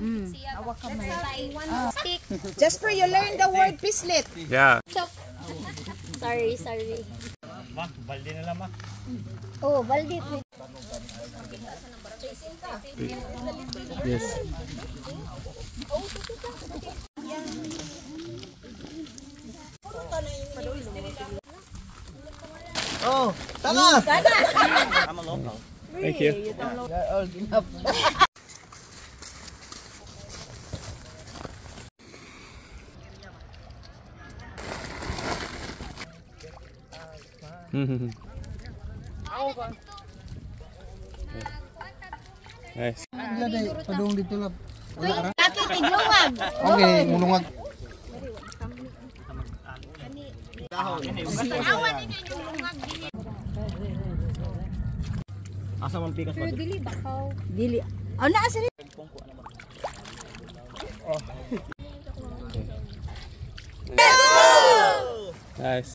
Mm. Stick. Jasper, you learn the word pislit. Yeah. Sorry, sorry. Ma, balde na lang ma. Oh, balde. Yes. Oh, tama! Thank you. Nice. Oke, ini Asa man pikas ba? Dili bakaw. Dili. Oh, naa sila. Nice.